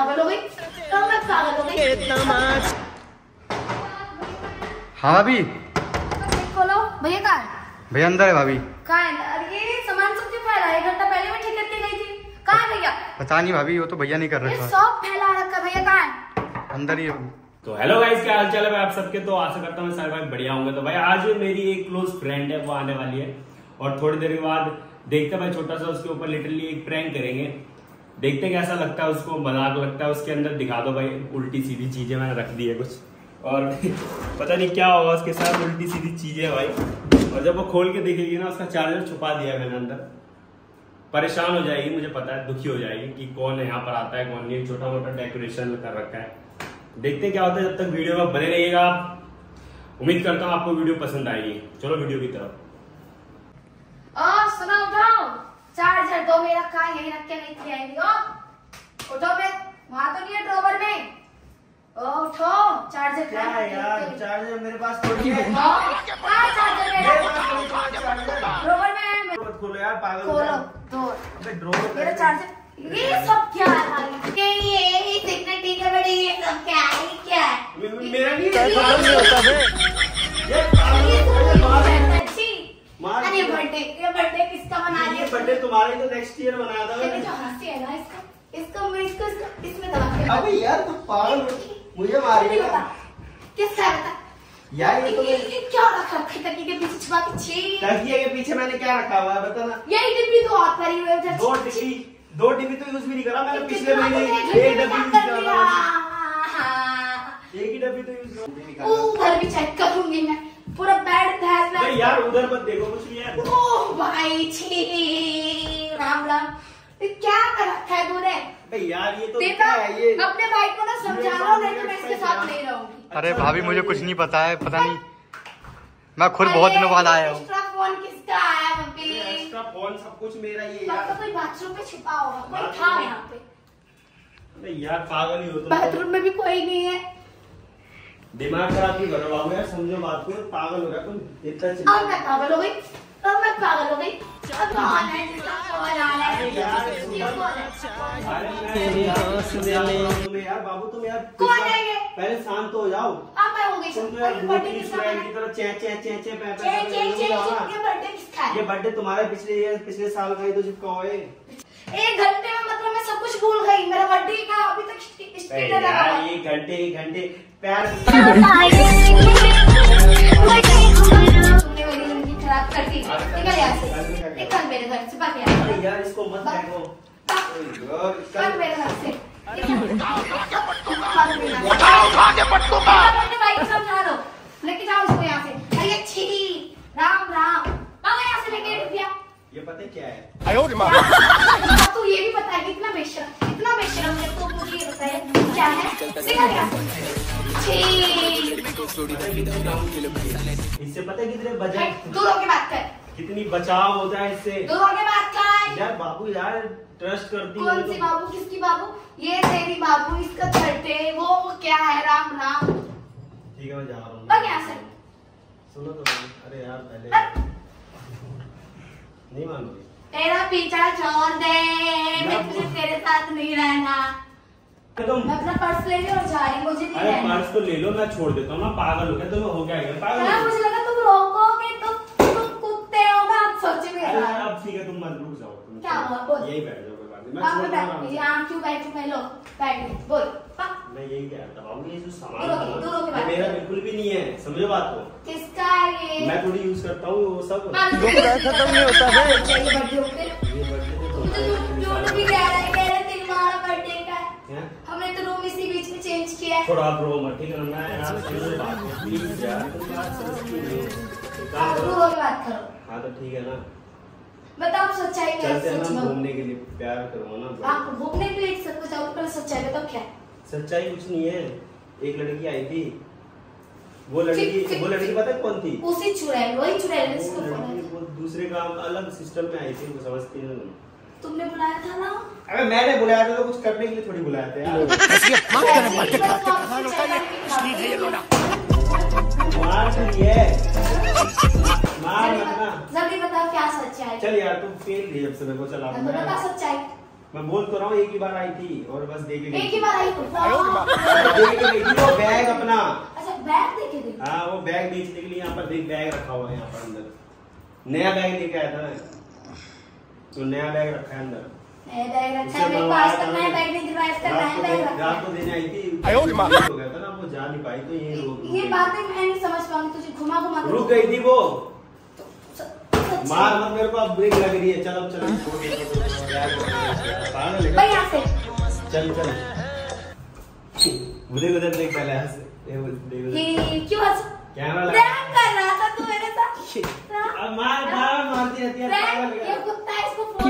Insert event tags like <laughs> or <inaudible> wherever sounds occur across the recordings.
पागल हो गई तो मैं पागल हो गई हाँ भाभी। खोलो। भैया कहाँ है? भैया अंदर है भाभी। कहाँ अरे ये सामान सब क्यों फैला है? घंटा पहले मैं ठीक करके गई थी। कहाँ भैया? पता नहीं भाभी वो तो भैया नहीं कर रहे सब फैला रखा भैया कहाँ अंदर ही तो हेलो गाइस क्या हाल चाल है आप सबके? तो आशा करता हूँ सारे भाई बढ़िया होंगे। तो भाई आज मेरी एक क्लोज फ्रेंड है वो आने वाली है। और थोड़ी देर के बाद देखते हैं भाई छोटा सा उसके ऊपर लिटरली एक प्रैंक करेंगे। देखते कैसा लगता है उसको, मज़ाक लगता है उसके अंदर, दिखा दो भाई, उल्टी सीधी चीज़ें मैंने रख दी है कुछ। और <laughs> पता नहीं क्या होगा उसके साथ, उल्टी सीधी चीज़ें भाई। और जब वो खोल के देखेगी ना, उसका चार्जर छुपा दिया मैंने अंदर। परेशान हो जाएगी, मुझे पता है, दुखी हो जाएगी कि कौन है यहाँ पर आता है, कौन नहीं छोटा मोटा डेकोरेशन कर रखा है। देखते क्या होता है जब तक वीडियो में बने रहिएगा उम्मीद करता हूँ आपको वीडियो पसंद आएगी। चलो वीडियो की तरफ़ ओ सुनो उठाओ चार्जर दो मेरा कहा यही रख के नहीं आएँगी ओ उठो मैं वहाँ तो नहीं है ड्रॉवर में ओ उठो चार्जर क्या है यार चार्जर मेरे पास थोड़ी है है चार्जर मेरे पास थोड़ी है ड्रॉवर में है मत खोलो यार पागल हो खोलो दो अबे ड्रॉवर मेरा चार्जर ये सब क्या है भाई। ये ये ये सिग्नेटी के बड़े ये सब क्या है क्या है मेरा नहीं ये- है ये ये हो ये बर्थडे किसका मना लिया बर्थडे तुम्हारा तो नेक्स्ट ईयर मना था ये जो हँसी है ना इसका इसको मैं इसको इसमें दबा के अबे यार तू पागल हो मुझे मारेगा किसका बता यार ये तो ये ये क्या रखा रखा तकिए के पीछे छुपा के छी तकिए के पीछे मैंने क्या रखा हुआ है बता ना यही डिब्बी तो हाथ पर ही हुए उधर दो डिब्बी दो डिब्बी तो यूज़ भी नहीं करा मैंने पिछले महीने एक डब्बी यूज़ कर करा। था। एक ही डब्बी तो यूज़ नहीं निकाला उधर भी चेक करूँगी मैं। पूरा बेड अबे यार उधर मत देखो कुछ नहीं है। ओह भाई छी राम राम। क्या कर रखा है तूने? यार ये तो देखा है ये? अपने भाई को ना समझा लो नहीं तो मैं इसके साथ नहीं रहूँगी। अरे भाभी मुझे कुछ नहीं पता है पता नहीं। मैं खुद बहुत दिनों बाद आया हूँ। फ़ोन किसका आया मम्मी एक्स्ट्रा फ़ोन सब कुछ मेरा ही है लगता यार। कोई बाथरूम में छिपा होगा कोई था यहाँ पे। अबे यार पागल ही हो तुम बाथरूम में भी कोई नहीं है। दिमाग खराब क्यों करो बाबू यार समझो बात को पागल हो रहा तुम। इतना अब मैं पागल हो गई अब मैं पागल हो गई। अब कौन है जिसका आ रहा है? यार, ये अरे यार बाबू तुम यार कौन है ये? पहले शांत हो जाओ। अब मैं हो गई। तुम तो यार बर्थडे की किसका है की तरह चै चै चै चै पै पै चे चे चे ये बर्थडे किसका ये बर्थडे तुम्हारा पिछले ईयर पिछले साल का ही तो चिपका हुआ है एक घंटे सब कुछ भूल गई मेरा बर्थडे का अभी तक स्टिकर लगा यार हुआ है। ये घंटे घंटे प्यार <laughs> तुमने मेरी ज़िंदगी खराब कर दी। निकल यहाँ से। निकल मेरे घर से से। यार इसको मत यार इसका मेरे घर से। क्या है इससे पता है कितने बजट दूर होके बात कर। कितनी बचाव होता है इससे? दूर होके बात कर। यार बाबू यार ट्रस्ट करती कौन सी बाबू? किसकी बाबू? ये तेरी बाबू इसका छठे वो क्या है? राम राम। ठीक है मैं जा रहा हूँ। भाग यहाँ से। सुनो तो अरे यार पहले नहीं मानोगी? तेरा पीछा छोड़ दे। मैं तुझे तेरे साथ नहीं रहना। अपना पर्स ले और जा रही मुझे नहीं अरे पर्स तो ले लो मैं छोड़ देता हूँ ना पागल हो गया तुम्हें हो क्या? गया पागल हाँ, मुझे लगा तुम रोकोगे तो तुम कुत्ते हो मैं अब सोचे। अरे अब ठीक है तुम मत रुक जाओ तुम क्या हुआ? बोल। यही बैठ जाओ कोई बात नहीं। मैं छोड़ मैं दूँगा बैठ क्यों बैठू? मैं लो बैठ बोल। मैं यही कह रहा था बाबू ये जो सामान बात। मेरा बिल्कुल भी नहीं है समझो बात को। किसका है ये? मैं थोड़ी यूज़ करता हूँ वो सब। खत्म नहीं होता है ये बर्थडे हो गया। ये birthday तो तू तो तुम्हारे झूठ- लिए झूठ भी कह रहा है कह रहा है तुम्हारा बर्थडे का है हैं? हमने तो रूम इसी बीच में चेंज किया है थोड़ा आप रो मत ठीक है ना? मैं यार समझो बात प्लीज़ यार बात हो करो। होके बात करो। हाँ तो ठीक है ना। बताओ सच्चाई क्या है चलते हैं सच ना में घूमने के लिए। प्यार करो ना आप घूमने के लिए सब कुछ आओ पहले सच्चाई बताओ क्या? सच्चाई कुछ नहीं है। एक लड़की आई थी। वो लड़की वो लड़की पता है कौन थी? उसी चुड़ैल वही चुड़ैल वो है। दूसरे काम अलग सिस्टम में आई थी वो समझती नहीं तुम तुमने बुलाया था ना अबे मैंने बुलाया था तो कुछ करने के लिए थोड़ी बुलाया था यार मार मार। जल्दी बताओ क्या सच्चाई? चल यार तुम फेल रही जब से मेरे को चला बता सच्चाई। मैं बोल तो रहा हूँ एक ही बार आई थी और बस दे के एक ही बार आई तो दे के गई थी वो बैग अपना। अच्छा बैग देखे हाँ वो बैग बेचने के लिए यहाँ पर देख बैग रखा हुआ है यहाँ पर अंदर। नया बैग लेके आया था ना तो नया बैग रखा है अंदर। बैग रखा है है रोक गई थी वो मार मत मेरे को अब ब्रेक लग रही है चल अब चल चल चल उधर उधर देख पहले हंस कैमरा कर रहा था तू मेरे साथ मार मार मारती रहती है कुत्ता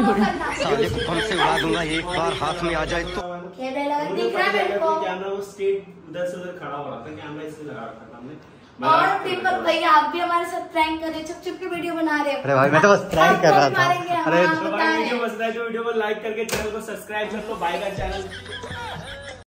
साले को फल से उड़ा दूँगा एक बार हाथ में आ जाए तो खेलने लगा मुझे दिख रहा है पता मेरे लगा को कि कैमरा वो स्ट्रेट उधर से उधर खड़ा हो रहा था कैमरा इससे लगा रखा था हमने और दीपक भैया आप भी हमारे साथ प्रैंक कर रहे चुप छुप के वीडियो बना रहे हो। अरे भाई मैं तो बस प्रैंक कर रहा था। अरे बता भाई रहे वीडियो हैं। पसंद है तो वीडियो को लाइक करके चैनल को सब्सक्राइब कर लो बाय का चैनल